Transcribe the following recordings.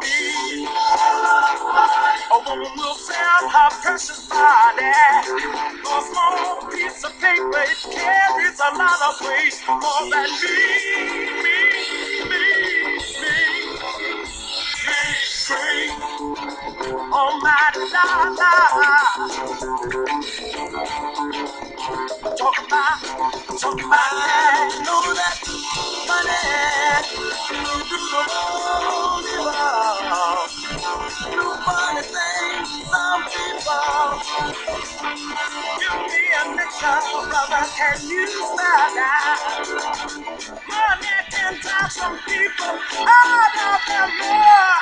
be. A woman will sell her precious body for a small piece of paper. It carries a lot of weight more than me, me, me, me, me, me. Oh my dollar. Talk about, talk about that. Know that money. Do funny things, some people. Give me a? Money can touch some people. I love them more.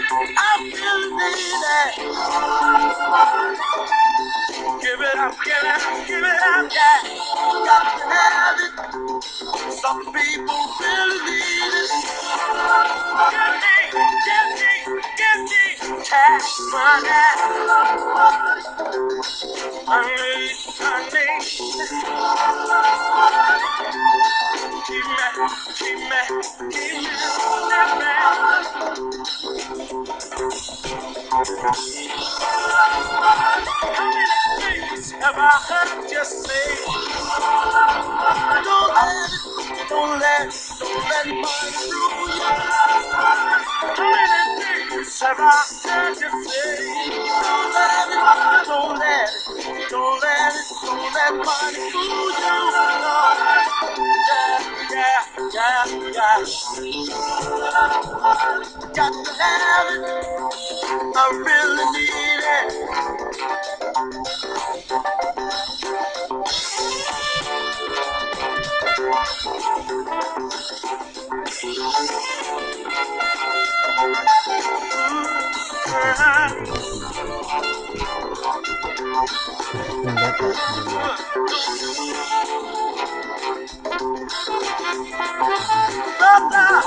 Have it, I feel it. Give it up, give it up, give it up, yeah. Got to have it. Some people really need it. Give me, give me, give me cash money. Honey, honey. Keep me, keep me, keep. How many things have I heard you say? Don't let don't let, don't let you. How many things have I heard you say? Don't let it, don't let it, don't let it, don't let money fool you. Yeah, yeah. Got to have it. I really need it. Brother,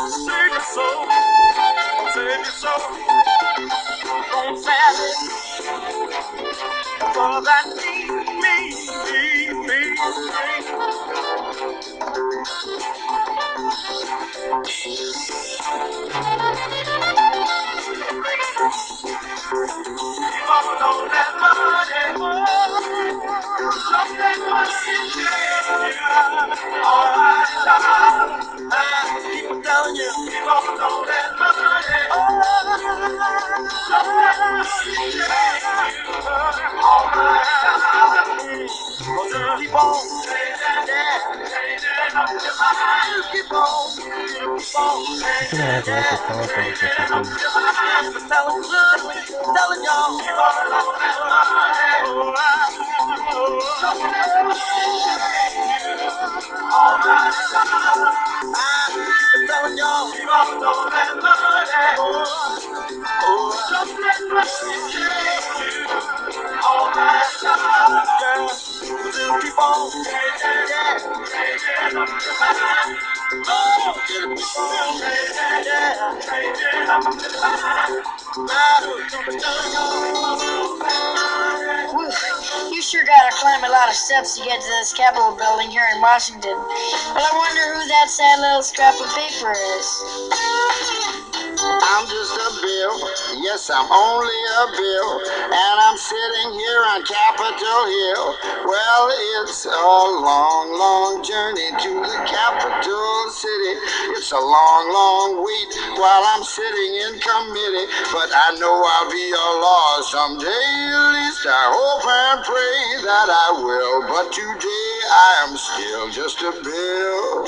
save your soul. Save your soul. Don't sell it. For that let money good, telling y'all. I'm telling y'all. Girl, still keep on. Yeah. On. Yeah. You sure gotta climb a lot of steps to get to this Capitol building here in Washington. But I wonder who that sad little scrap of paper is. I'm just a bill. Yes, I'm only a bill. And I'm sitting here on Capitol Hill. Well, it's a long, long journey to the capital city. It's a long, long wait while I'm sitting in committee. But I know I'll be a law Someday at least I hope and pray that I will, but today I am still just a bill.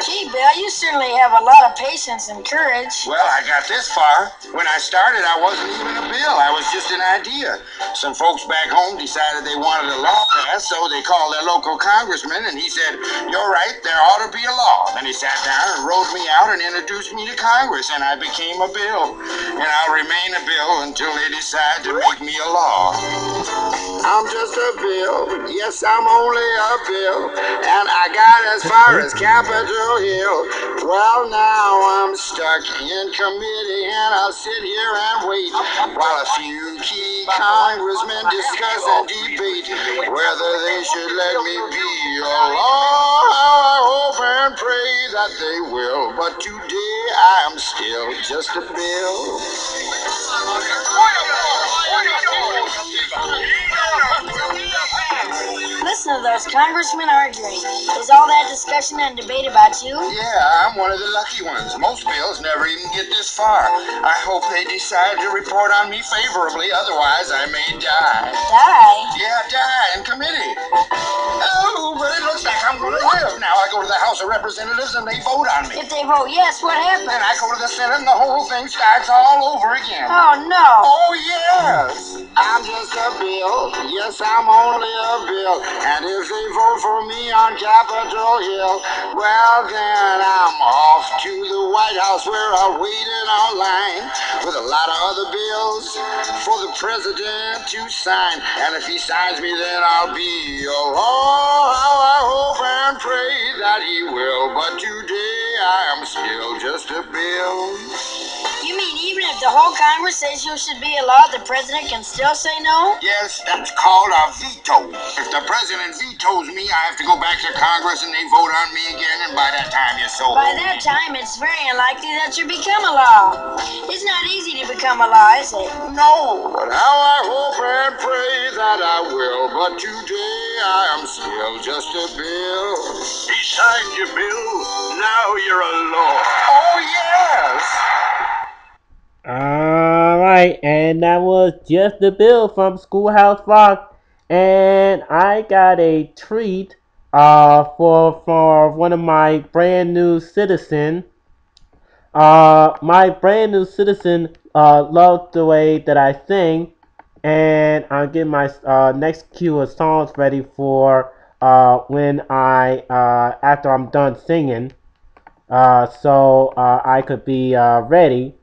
Gee, Bill, you certainly have a lot of patience and courage. Well, I got this far. When I started, I wasn't even a bill. I was just an idea. Some folks back home decided they wanted a law passed, so they called their local congressman, and he said, You're right, there ought to be a law. Then he sat down and wrote me out and introduced me to Congress, and I became a bill. And I'll remain a bill until they decide to make me a law. I'm just a bill. Yes, I'm only a bill. And I got as far as Capitol Hill. Well, now I'm stuck in committee, and I'll sit here and wait while a few key congressmen discuss and debate whether they should let me be law. I hope and pray that they will. But today I am still just a bill. Listen to those congressmen arguing. Is all that discussion and debate about you? Yeah, I'm one of the lucky ones. Most bills never even get this far. I hope they decide to report on me favorably, otherwise I may die. Die? Yeah, die in committee. Oh, but it looks like I'm gonna live. Now I go to the House of Representatives and they vote on me. If they vote yes, what happens? Then? I go to the Senate and the whole thing starts all over again. Oh, no. Oh, yes. I'm just a bill. Yes, I'm only a bill. And if they vote for me on Capitol Hill, well, then I'm off to the White House where I'll wait in line with a lot of other bills for the president to sign. And if he signs me, then I'll be a law. I hope and pray that he will. But today I am still just a bill. You mean even if the whole Congress says you should be a law, the president can still say no? Yes, that's called a veto. If the president vetoes me, I have to go back to Congress and they vote on me again, and by that time you're so By that time, it's very unlikely that you become a law. It's not easy to become a law, is it? No, but how I hope and pray that I will. But today I am still just a bill. He signed your bill. Now you're a law. Oh, yes. Alright, and that was just the bill from Schoolhouse Rock. And I got a treat uh, for, for one of my brand new citizen. Uh, my brand new citizen uh, loved the way that I sing. And I'll get my uh, next cue of songs ready for uh, when I, uh, after I'm done singing. Uh, so uh, I could be uh, ready.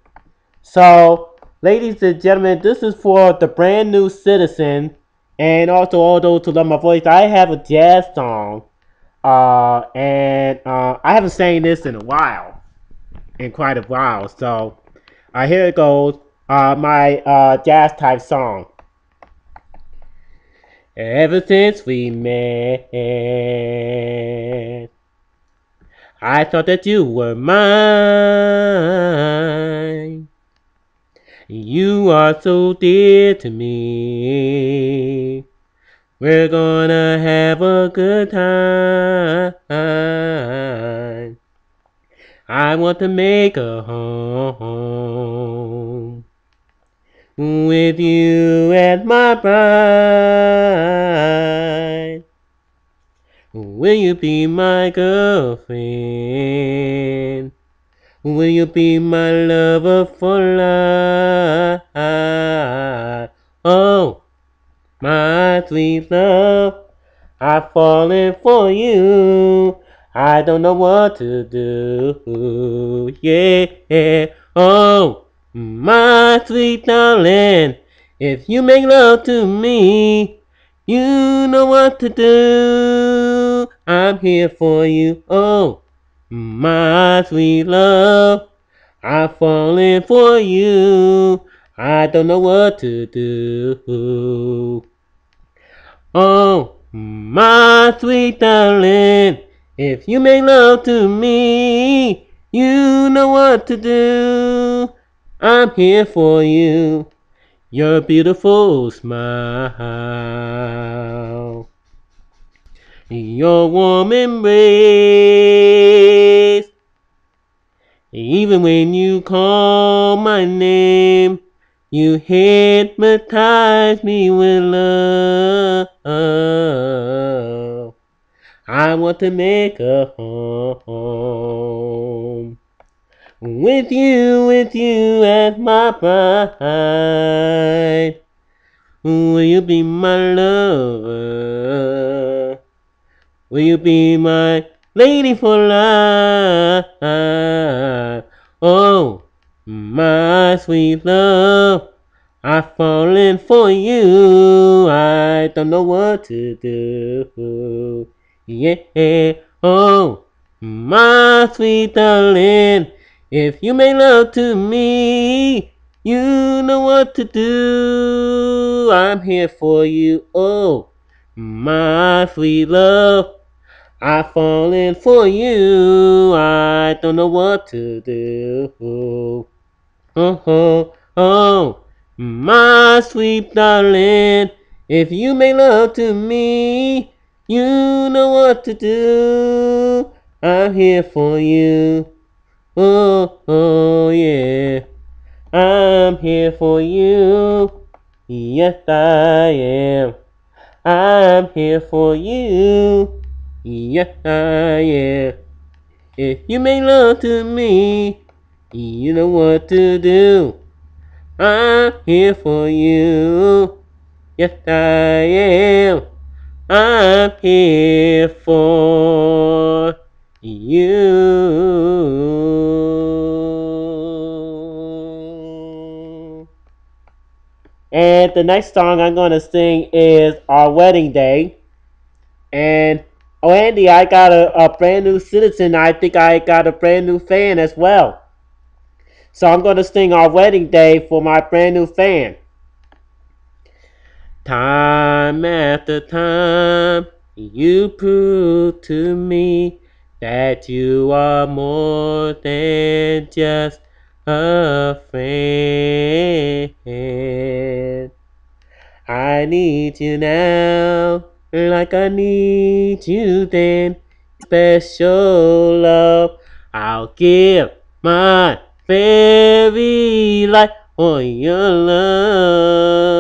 So, ladies and gentlemen, this is for the brand new citizen, and also all those who love my voice. I have a jazz song, uh, and uh, I haven't sang this in a while, in quite a while. So, uh, here it goes. Uh, my uh, jazz type song. Ever since we met, I thought that you were mine. You are so dear to me. We're gonna have a good time. I want to make a home with you as my bride. Will you be my girlfriend? Will you be my lover for life? Oh, my sweet love, I've fallen for you. I don't know what to do. Yeah. Oh, my sweet darling, if you make love to me, you know what to do. I'm here for you. Oh, my sweet love, I've fallen for you. I don't know what to do. Oh, my sweet darling, if you make love to me, you know what to do. I'm here for you. Your beautiful smile. Your warm embrace. Even when you call my name, You hypnotize me with love. I want to make a home with you, with you at my bride. Will you be my lover? Will you be my lady for life? Oh, my sweet love, I've fallen for you. I don't know what to do. Yeah, oh, my sweet darling, if you make love to me, you know what to do. I'm here for you. Oh, my sweet love. I've fallen for you. I don't know what to do. Oh, oh, oh, my sweet darling. If you make love to me, you know what to do. I'm here for you. Oh, oh, yeah. I'm here for you. Yes, I am. I'm here for you. Yes, yeah. If you make love to me, you know what to do. I'm here for you. Yes, I am. I'm here for you. And the next song I'm going to sing is Our Wedding Day. And oh, Andy, I got a, a brand new citizen. I think I got a brand new fan as well. So I'm going to sing Our Wedding Day for my brand new fan. Time after time, you prove to me that you are more than just a friend. I need you now, like I need you then. Special love, I'll give my very life for your love.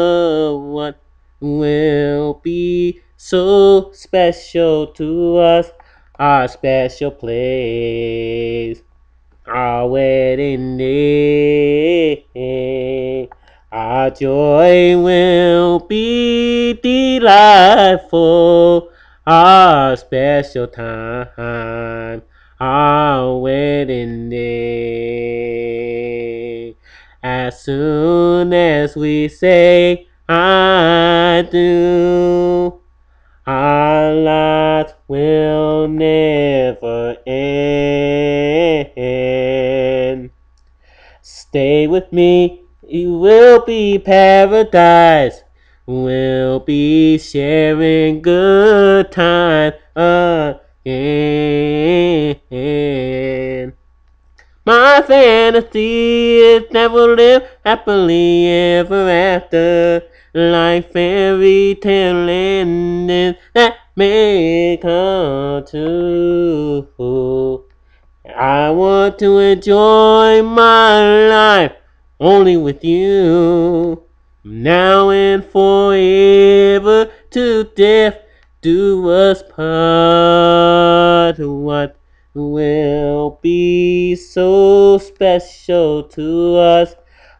What will be so special to us? Our special place, our wedding day. Our joy will be delightful. Our special time, our wedding day. As soon as we say, I do, our lives will never end. Stay with me, will be paradise. We'll be sharing good time again. My fantasy is never live happily ever after, like fairy tale endings that may come true. I want to enjoy my life only with you, now and forever to death do us part. What will be so special to us,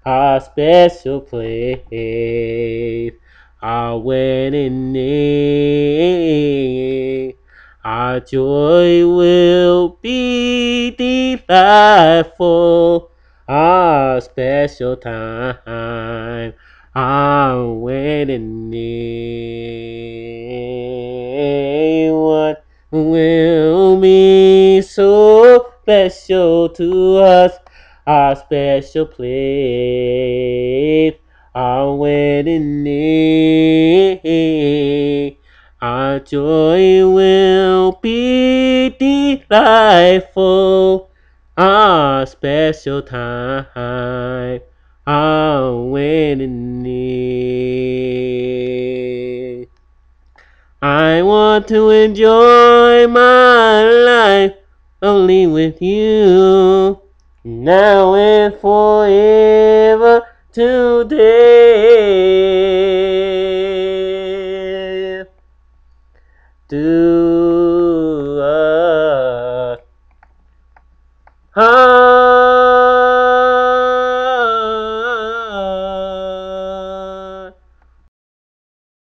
our special place, our wedding day. Our joy will be delightful, our special time, wedding day. What will be so special to us, our special place, our wedding day. Our joy will be delightful, our special time, our wedding day. I want to enjoy my life only with you, now and forever today.